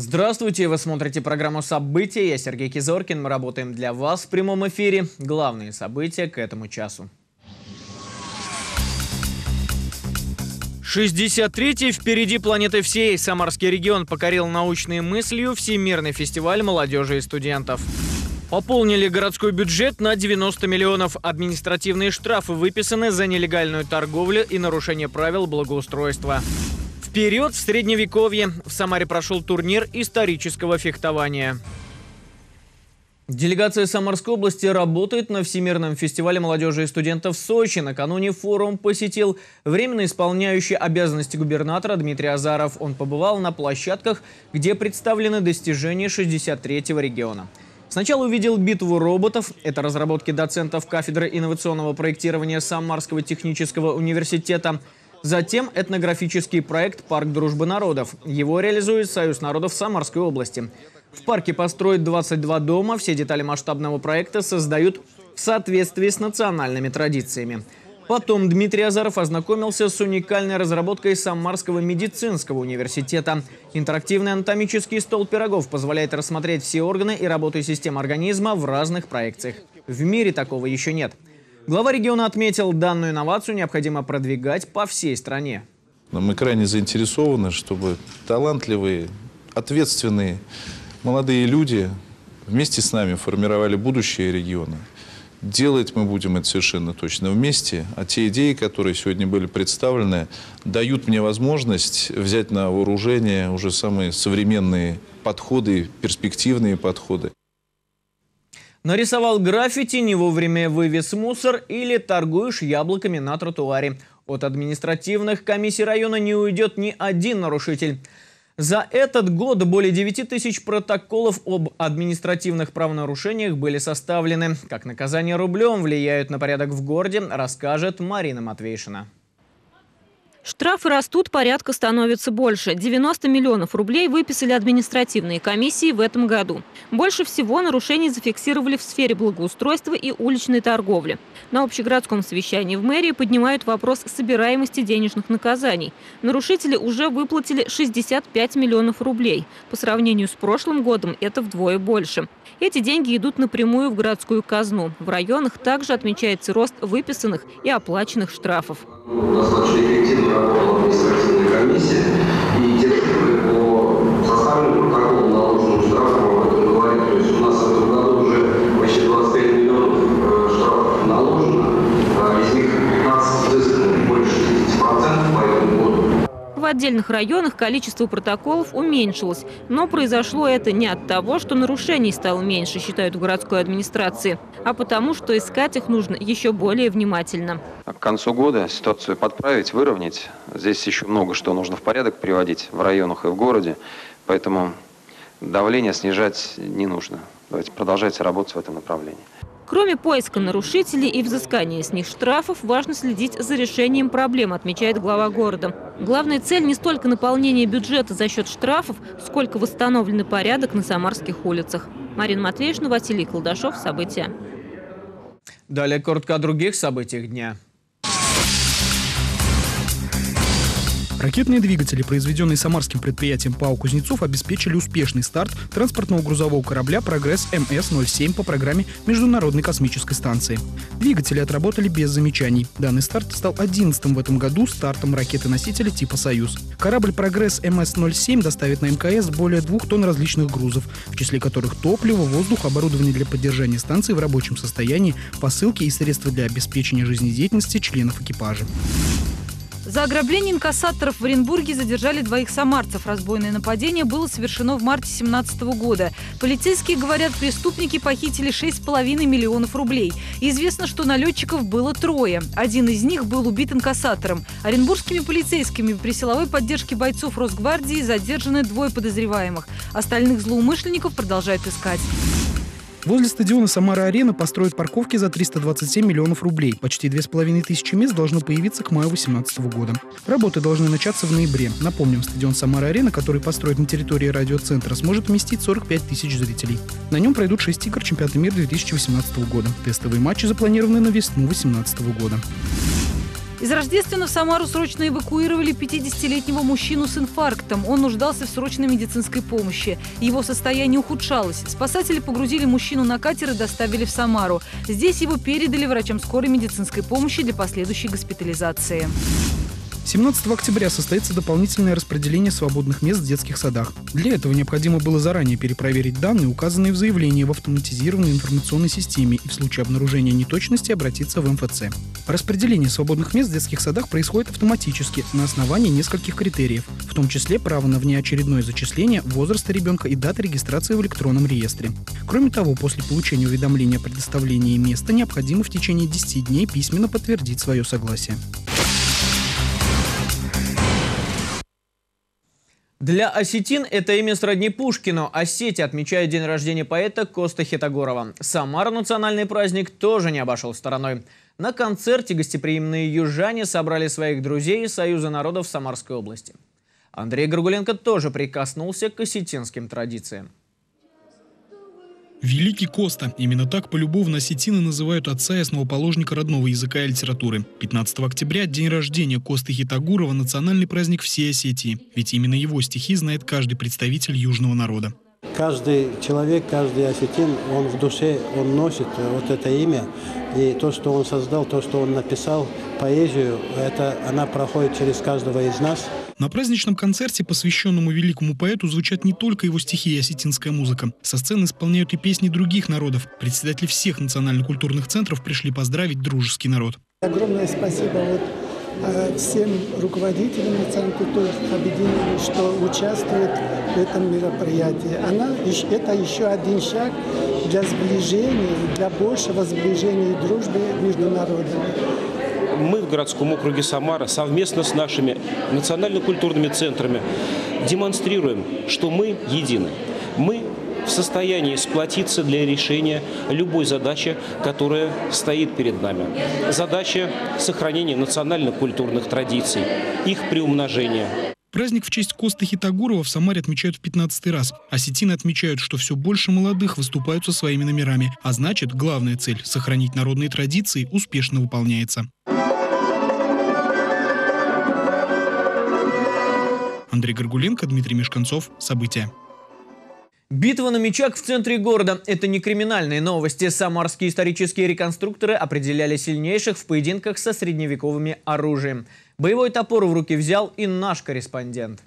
Здравствуйте, вы смотрите программу «События». Я Сергей Кизоркин. Мы работаем для вас в прямом эфире. Главные события к этому часу. 63-й впереди планеты всей. Самарский регион покорил научной мыслью Всемирный фестиваль молодежи и студентов. Пополнили городской бюджет на 90 миллионов. Административные штрафы выписаны за нелегальную торговлю и нарушение правил благоустройства. Вперед в Средневековье! В Самаре прошел турнир исторического фехтования. Делегация Самарской области работает на Всемирном фестивале молодежи и студентов в Сочи. Накануне форум посетил временно исполняющий обязанности губернатора Дмитрий Азаров. Он побывал на площадках, где представлены достижения 63-го региона. Сначала увидел битву роботов. Это разработки доцентов кафедры инновационного проектирования Самарского технического университета – Затем этнографический проект «Парк дружбы народов». Его реализует Союз народов Самарской области. В парке построят 22 дома. Все детали масштабного проекта создают в соответствии с национальными традициями. Потом Дмитрий Азаров ознакомился с уникальной разработкой Самарского медицинского университета. Интерактивный анатомический стол пирогов позволяет рассмотреть все органы и работу систем организма в разных проекциях. В мире такого еще нет. Глава региона отметил, данную инновацию необходимо продвигать по всей стране. Мы крайне заинтересованы, чтобы талантливые, ответственные молодые люди вместе с нами формировали будущее региона. Делать мы будем это совершенно точно вместе, а те идеи, которые сегодня были представлены, дают мне возможность взять на вооружение уже самые современные подходы, перспективные подходы. Нарисовал граффити, не вовремя вывез мусор или торгуешь яблоками на тротуаре. От административных комиссий района не уйдет ни один нарушитель. За этот год более 9 тысяч протоколов об административных правонарушениях были составлены. Как наказание рублем влияют на порядок в городе, расскажет Марина Матвейшина. Штрафы растут, порядка становится больше. 90 миллионов рублей выписали административные комиссии в этом году. Больше всего нарушений зафиксировали в сфере благоустройства и уличной торговли. На общегородском совещании в мэрии поднимают вопрос собираемости денежных наказаний. Нарушители уже выплатили 65 миллионов рублей. По сравнению с прошлым годом это вдвое больше. Эти деньги идут напрямую в городскую казну. В районах также отмечается рост выписанных и оплаченных штрафов достаточно эффективно работала административная комиссия, и цифры по отдельных районах количество протоколов уменьшилось. Но произошло это не от того, что нарушений стало меньше, считают в городской администрации, а потому, что искать их нужно еще более внимательно. К концу года ситуацию подправить, выровнять. Здесь еще много что нужно в порядок приводить в районах и в городе. Поэтому давление снижать не нужно. Давайте продолжайте работать в этом направлении. Кроме поиска нарушителей и взыскания с них штрафов, важно следить за решением проблем, отмечает глава города. Главная цель не столько наполнение бюджета за счет штрафов, сколько восстановленный порядок на самарских улицах. Марина Матвеевна, Василий Колдашов. События. Далее коротко о других событиях дня. Ракетные двигатели, произведенные самарским предприятием ПАО «Кузнецов», обеспечили успешный старт транспортного грузового корабля «Прогресс МС-07» по программе Международной космической станции. Двигатели отработали без замечаний. Данный старт стал 11-м в этом году стартом ракеты-носителя типа «Союз». Корабль «Прогресс МС-07» доставит на МКС более двух тонн различных грузов, в числе которых топливо, воздух, оборудование для поддержания станции в рабочем состоянии, посылки и средства для обеспечения жизнедеятельности членов экипажа. За ограбление инкассаторов в Оренбурге задержали двоих самарцев. Разбойное нападение было совершено в марте 2017 года. Полицейские говорят, преступники похитили 6,5 миллионов рублей. Известно, что налетчиков было трое. Один из них был убит инкассатором. Оренбургскими полицейскими при силовой поддержке бойцов Росгвардии задержаны двое подозреваемых. Остальных злоумышленников продолжают искать. Возле стадиона «Самара-Арена» построят парковки за 327 миллионов рублей. Почти 2500 мест должно появиться к маю 2018 года. Работы должны начаться в ноябре. Напомним, стадион «Самара-Арена», который построят на территории радиоцентра, сможет вместить 45 тысяч зрителей. На нем пройдут 6 игр чемпионата мира 2018 года. Тестовые матчи запланированы на весну 2018 года. Из Рождествена в Самару срочно эвакуировали 50-летнего мужчину с инфарктом. Он нуждался в срочной медицинской помощи. Его состояние ухудшалось. Спасатели погрузили мужчину на катер и доставили в Самару. Здесь его передали врачам скорой медицинской помощи для последующей госпитализации. 17 октября состоится дополнительное распределение свободных мест в детских садах. Для этого необходимо было заранее перепроверить данные, указанные в заявлении в автоматизированной информационной системе и в случае обнаружения неточности обратиться в МФЦ. Распределение свободных мест в детских садах происходит автоматически на основании нескольких критериев, в том числе право на внеочередное зачисление, возраста ребенка и даты регистрации в электронном реестре. Кроме того, после получения уведомления о предоставлении места необходимо в течение 10 дней письменно подтвердить свое согласие. Для осетин это имя сродни Пушкину. Осетия отмечает день рождения поэта Коста Хитогорова. Самара национальный праздник тоже не обошел стороной. На концерте гостеприимные южане собрали своих друзей из Союза народов Самарской области. Андрей Горгуленко тоже прикоснулся к осетинским традициям. Великий Коста. Именно так полюбовно осетины называют отца и основоположника родного языка и литературы. 15 октября – день рождения Косты Хитагурова, национальный праздник всей Осетии. Ведь именно его стихи знает каждый представитель южного народа. Каждый человек, каждый осетин, он в душе, он носит вот это имя. И то, что он создал, то, что он написал, поэзию, это она проходит через каждого из нас. На праздничном концерте, посвященному великому поэту, звучат не только его стихи и осетинская музыка. Со сцены исполняют и песни других народов. Председатели всех национально-культурных центров пришли поздравить дружеский народ. Огромное спасибо вот, э, всем руководителям национально-культурных объединений, что участвуют в этом мероприятии. Она, это еще один шаг для сближения, для большего сближения и дружбы между народами мы в городском округе Самара совместно с нашими национально-культурными центрами демонстрируем, что мы едины. Мы в состоянии сплотиться для решения любой задачи, которая стоит перед нами. Задача сохранения национально-культурных традиций, их приумножения. Праздник в честь Косты Хитагурова в Самаре отмечают в 15 раз. Осетины отмечают, что все больше молодых выступают со своими номерами. А значит, главная цель – сохранить народные традиции – успешно выполняется. Андрей Горгуленко, Дмитрий Мешканцов. События. Битва на мечах в центре города – это не криминальные новости. Самарские исторические реконструкторы определяли сильнейших в поединках со средневековыми оружием. Боевой топор в руки взял и наш корреспондент.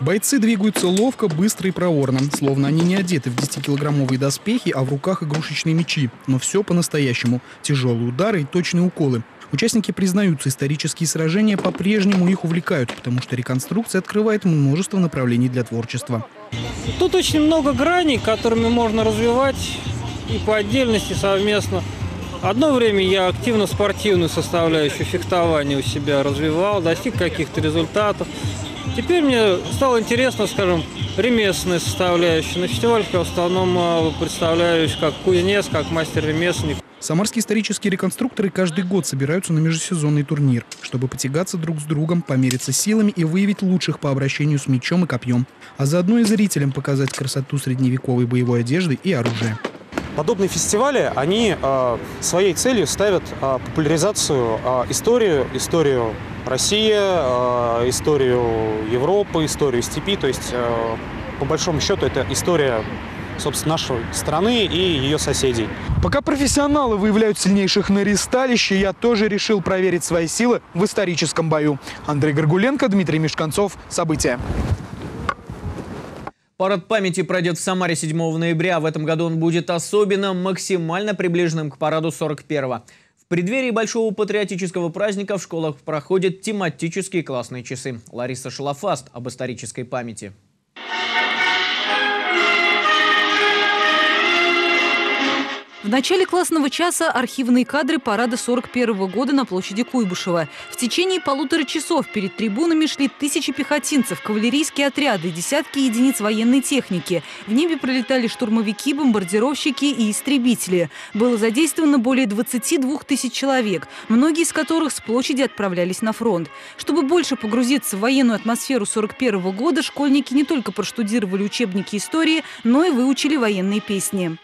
Бойцы двигаются ловко, быстро и проворно, словно они не одеты в 10-килограммовые доспехи, а в руках игрушечные мечи. Но все по-настоящему. Тяжелые удары и точные уколы. Участники признаются, исторические сражения по-прежнему их увлекают, потому что реконструкция открывает множество направлений для творчества. Тут очень много граней, которыми можно развивать и по отдельности совместно. Одно время я активно спортивную составляющую фехтования у себя развивал, достиг каких-то результатов. Теперь мне стало интересно, скажем, ремесленная составляющая. На фестивале я в основном а, представляюсь как кузнец, как мастер-ремесленник. Самарские исторические реконструкторы каждый год собираются на межсезонный турнир, чтобы потягаться друг с другом, помериться силами и выявить лучших по обращению с мечом и копьем, а заодно и зрителям показать красоту средневековой боевой одежды и оружия. Подобные фестивали, они э, своей целью ставят э, популяризацию э, историю, историю России, э, историю Европы, историю степи. То есть, э, по большому счету, это история собственно, нашей страны и ее соседей. Пока профессионалы выявляют сильнейших на ресталище, я тоже решил проверить свои силы в историческом бою. Андрей Горгуленко, Дмитрий Мешканцов. События. Парад памяти пройдет в Самаре 7 ноября. В этом году он будет особенно максимально приближенным к параду 41-го. Преддверии большого патриотического праздника в школах проходят тематические классные часы. Лариса Шалафаст об исторической памяти. В начале классного часа архивные кадры парада 41 года на площади Куйбышева. В течение полутора часов перед трибунами шли тысячи пехотинцев, кавалерийские отряды, десятки единиц военной техники. В небе пролетали штурмовики, бомбардировщики и истребители. Было задействовано более 22 тысяч человек, многие из которых с площади отправлялись на фронт. Чтобы больше погрузиться в военную атмосферу 41 года, школьники не только проштудировали учебники истории, но и выучили военные песни.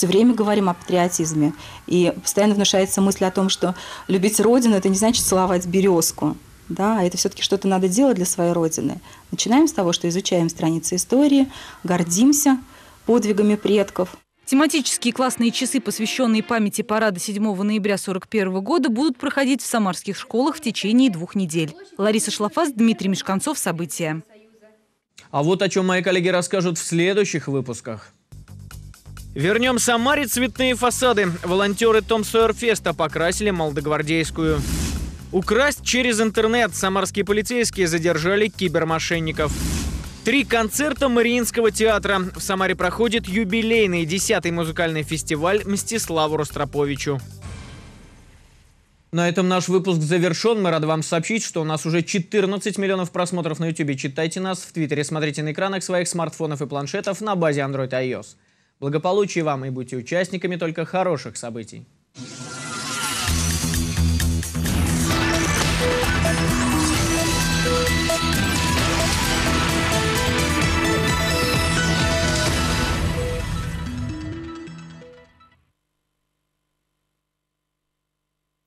Все время говорим о патриотизме. И постоянно внушается мысль о том, что любить Родину – это не значит целовать березку. Да, это все-таки что-то надо делать для своей Родины. Начинаем с того, что изучаем страницы истории, гордимся подвигами предков. Тематические классные часы, посвященные памяти парада 7 ноября 1941 года, будут проходить в самарских школах в течение двух недель. Лариса Шлафас, Дмитрий Мешканцов. События. А вот о чем мои коллеги расскажут в следующих выпусках. Вернем Самаре цветные фасады. Волонтеры Том Сойерфеста покрасили Молодогвардейскую. Украсть через интернет. Самарские полицейские задержали кибермошенников. Три концерта Мариинского театра. В Самаре проходит юбилейный десятый музыкальный фестиваль Мстиславу Ростроповичу. На этом наш выпуск завершен. Мы рады вам сообщить, что у нас уже 14 миллионов просмотров на YouTube. Читайте нас в Твиттере, смотрите на экранах своих смартфонов и планшетов на базе Android и iOS. Благополучия вам и будьте участниками только хороших событий.